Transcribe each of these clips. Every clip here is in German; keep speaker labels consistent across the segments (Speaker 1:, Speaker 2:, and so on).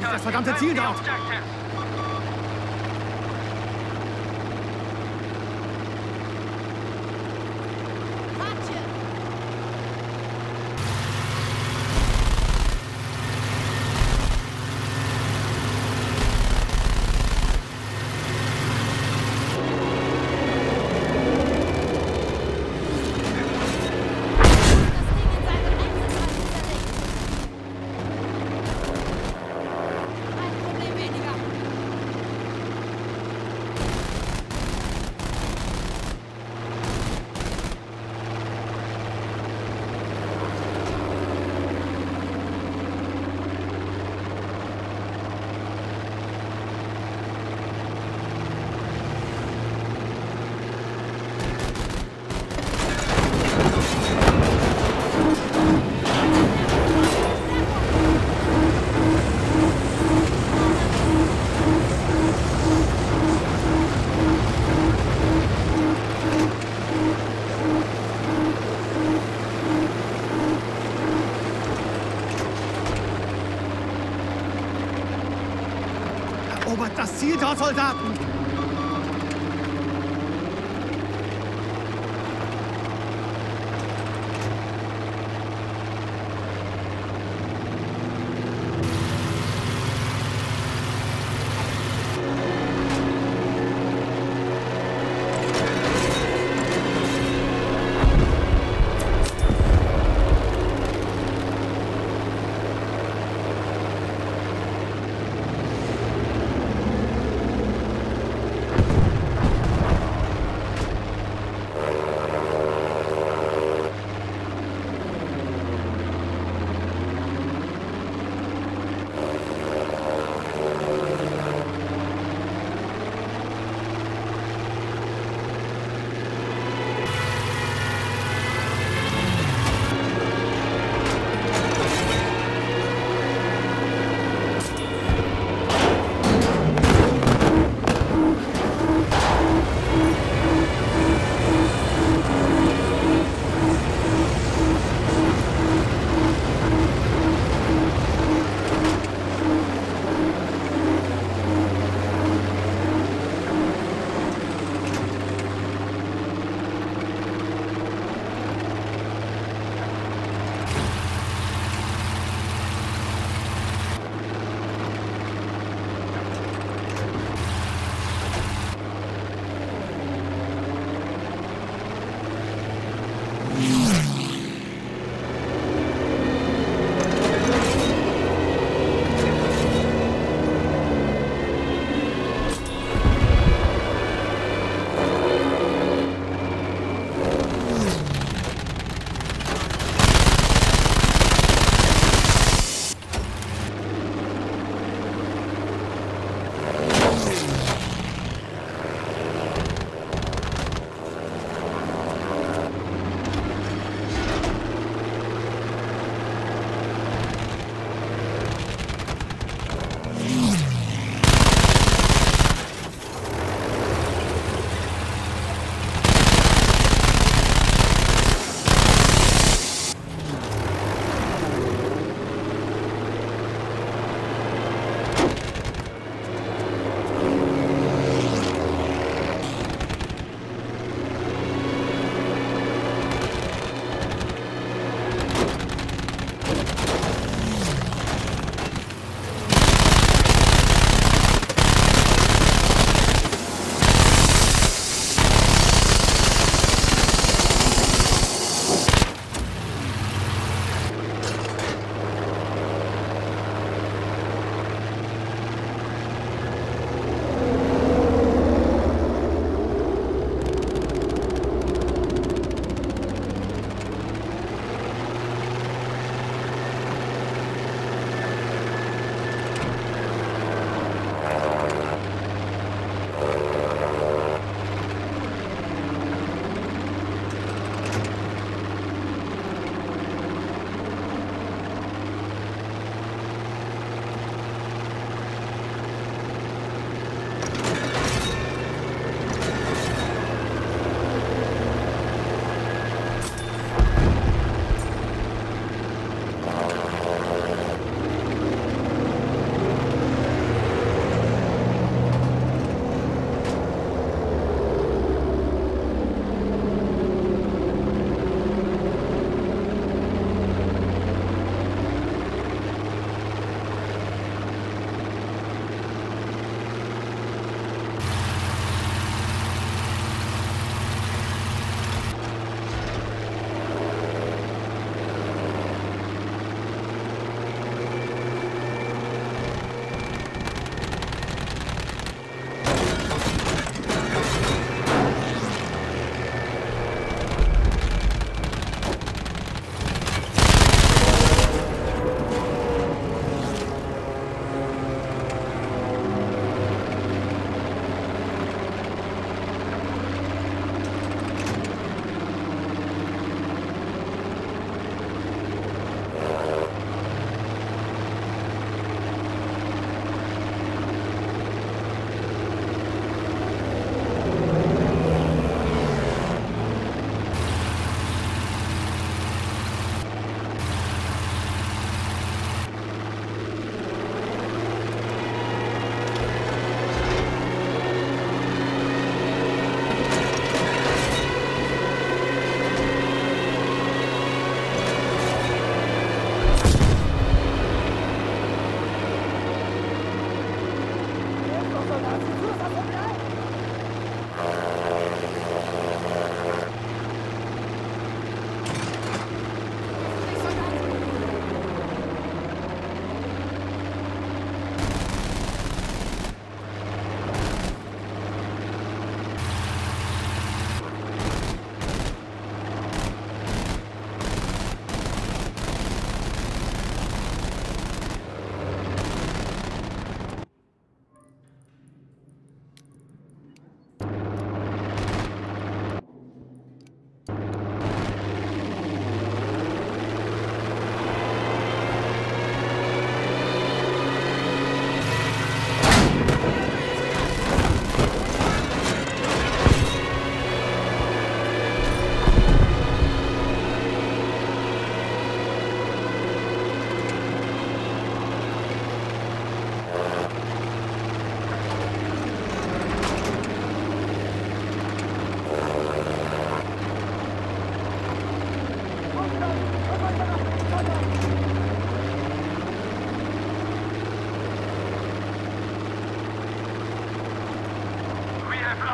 Speaker 1: Das verdammte Ziel dort! Erobert das Ziel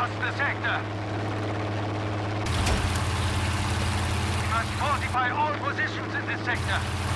Speaker 2: lost the sector. We must fortify all positions in this sector.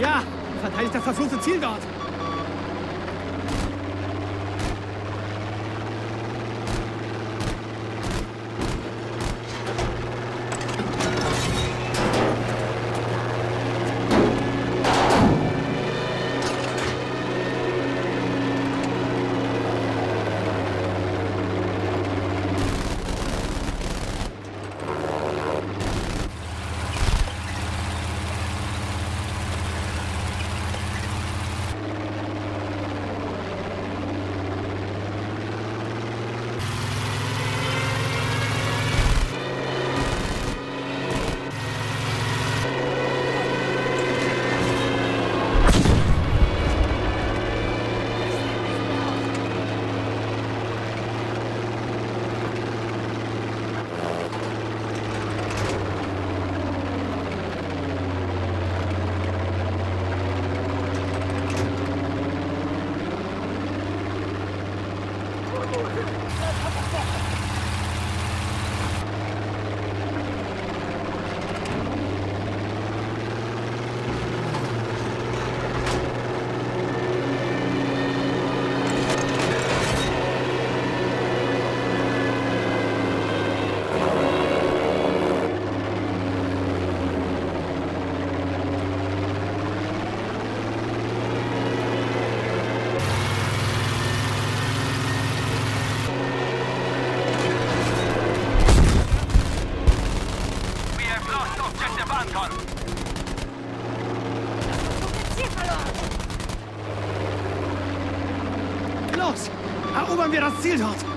Speaker 3: Ja, verteidigt das verfluchte Ziel dort. Los, erobern wir das Ziel dort.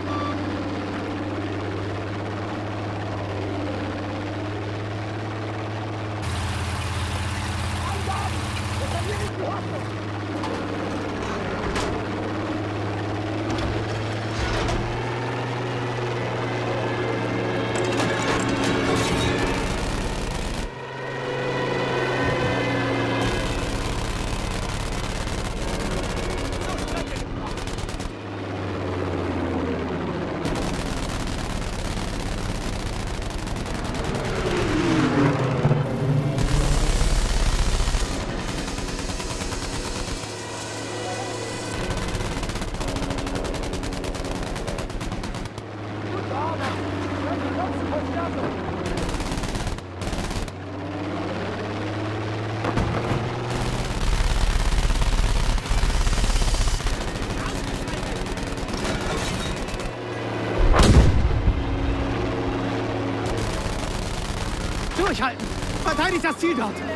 Speaker 3: Durchhalten! Verteidigt das Ziel dort!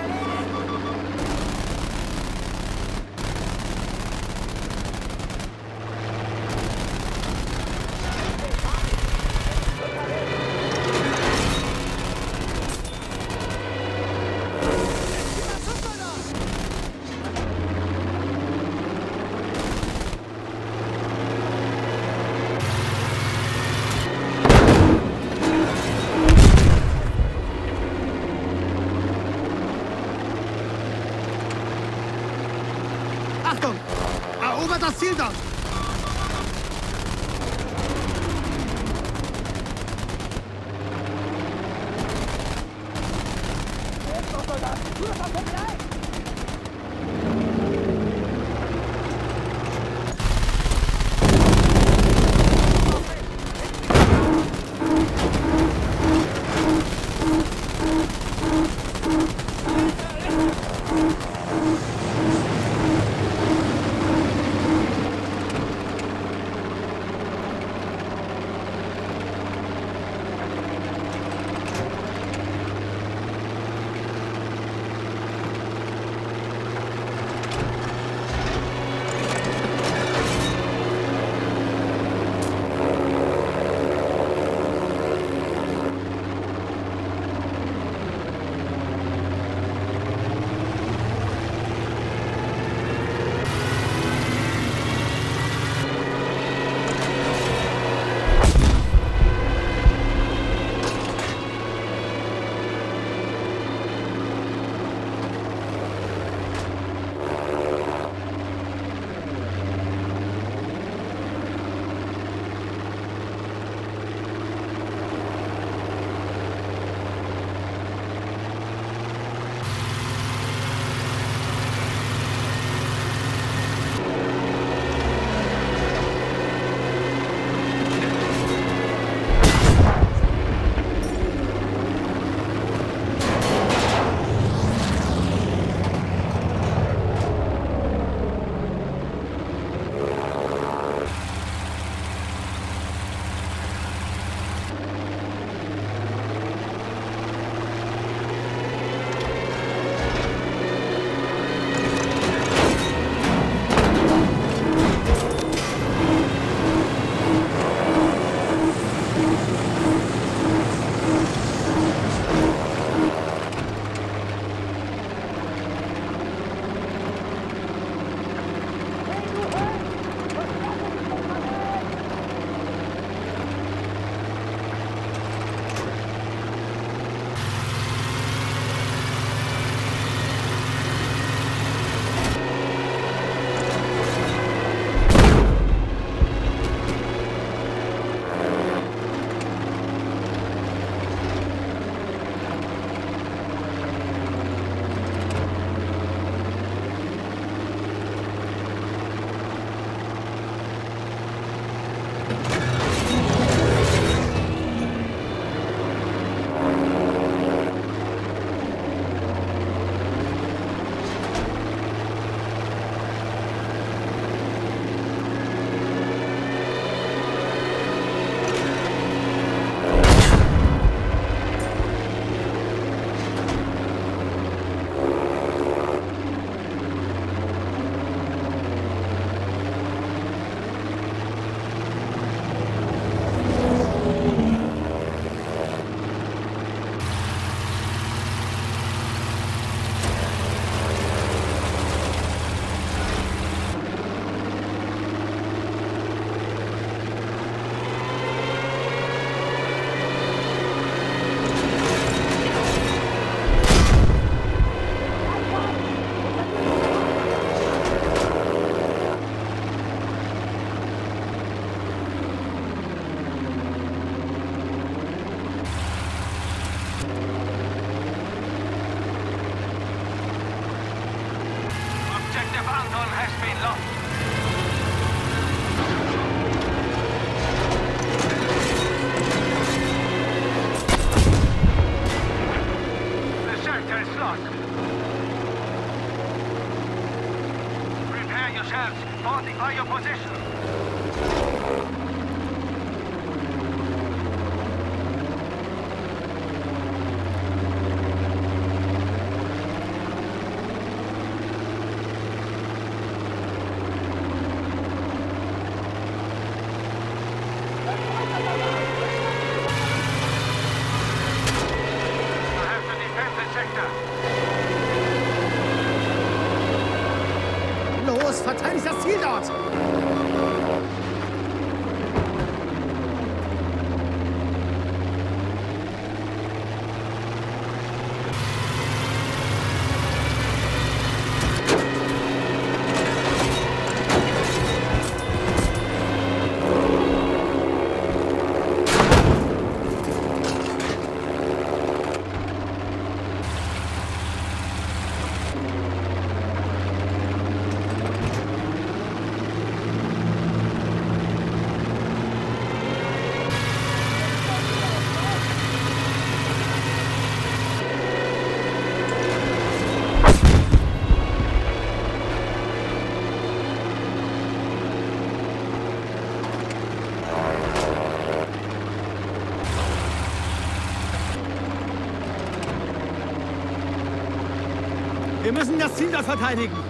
Speaker 2: Müssen das Ziel dort verteidigen.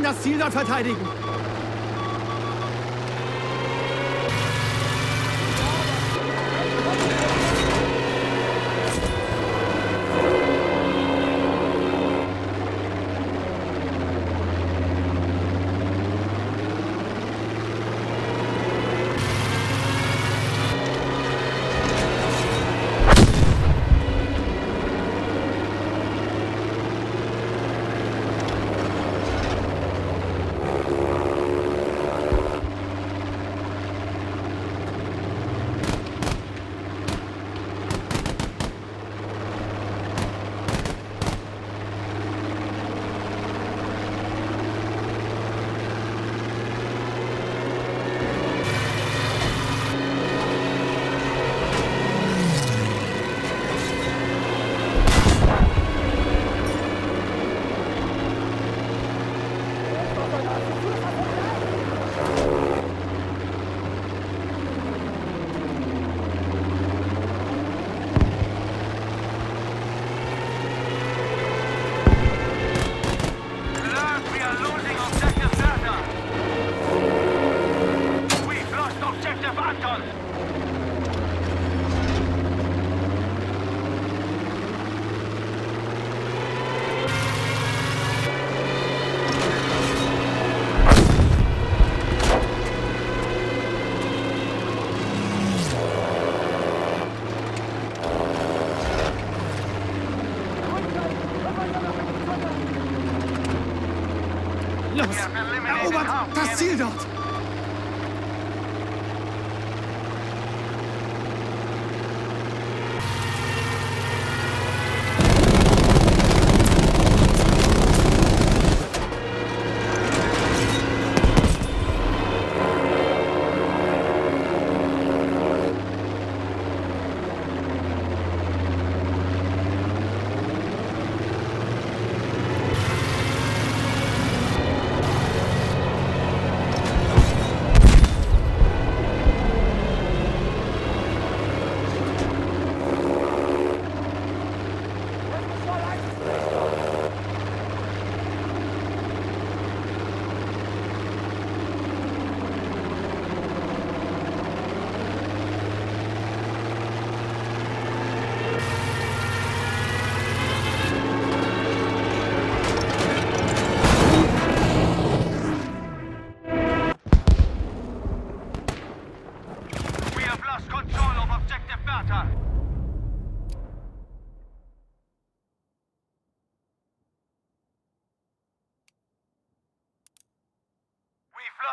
Speaker 2: Müssen das Ziel dort verteidigen.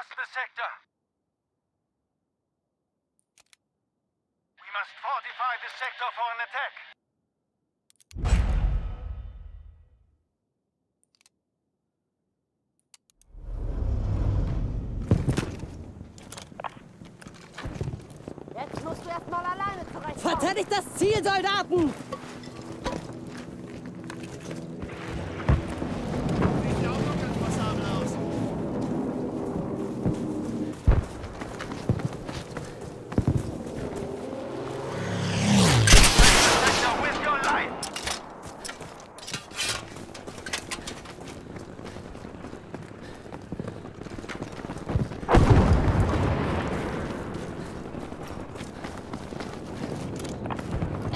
Speaker 3: Lost
Speaker 2: the sector. We must fortify the sector for an attack.
Speaker 4: Jetzt musst du erstmal alleine zurechtkommen.
Speaker 1: Verteidigt das Ziel, Soldaten!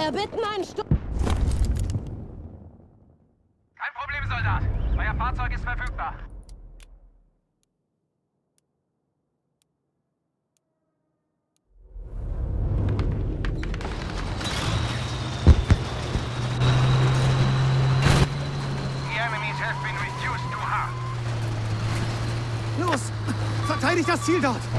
Speaker 1: Erbitten einen Sturm.
Speaker 2: Kein Problem, Soldat. Euer Fahrzeug ist verfügbar. The enemies have been reduced to half.
Speaker 5: Los! Verteidigt das Ziel dort!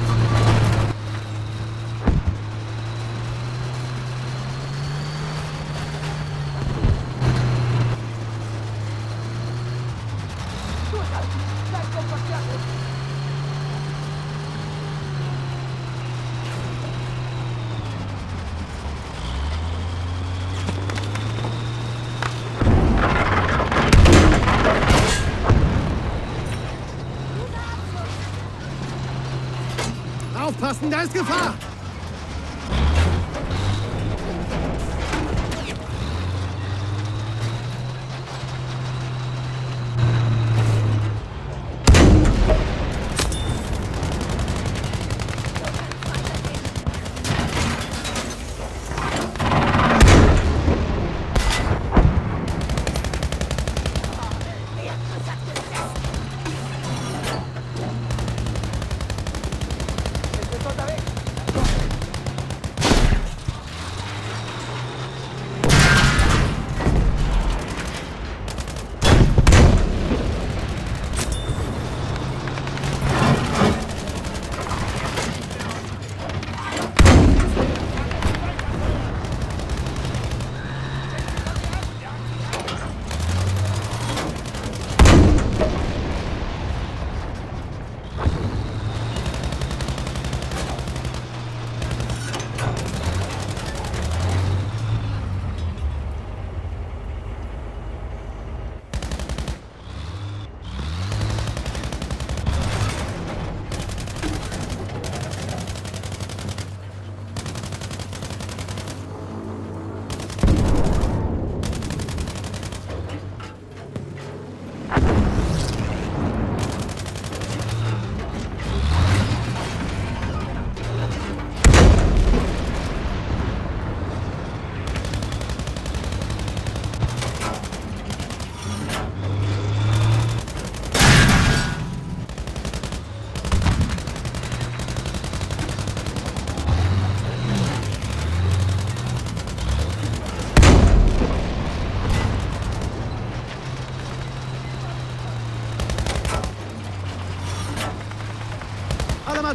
Speaker 5: Da ist Gefahr!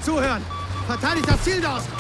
Speaker 5: Zuhören! Verteidigt das Ziel dort!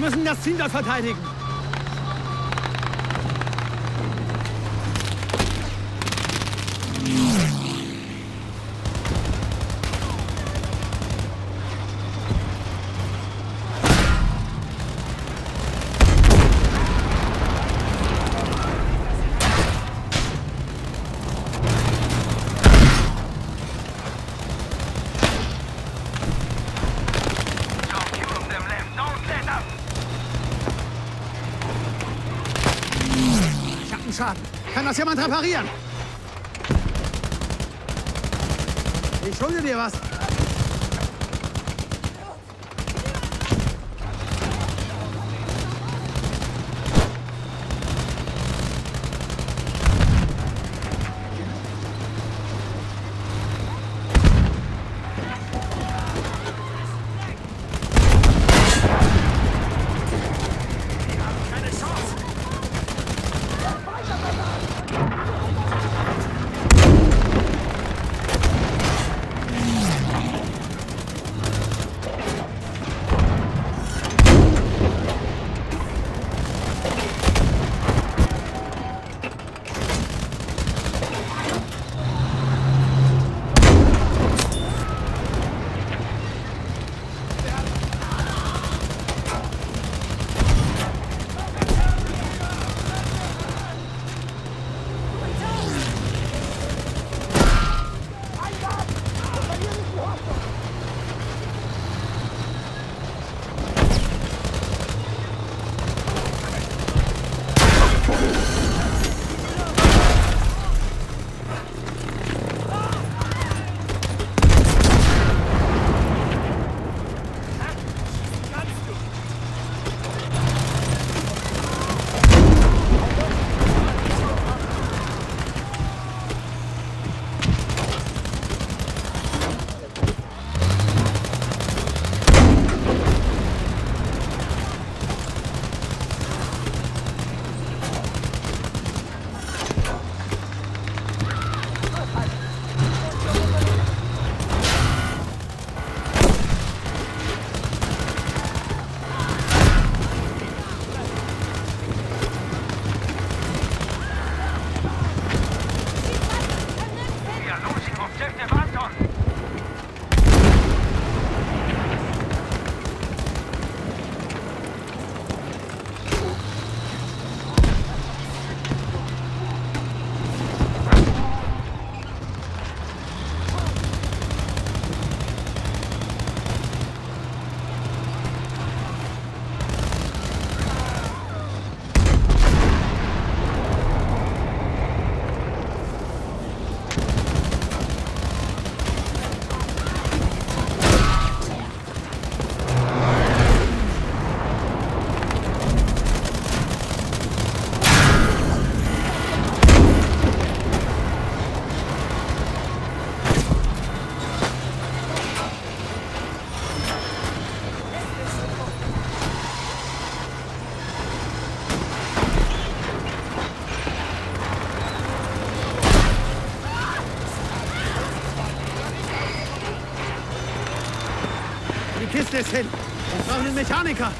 Speaker 2: Wir müssen das Ziel dort verteidigen. Das jemand reparieren? Ich schulde dir was. Kiste ist hin. Wir brauchen einen Mechaniker.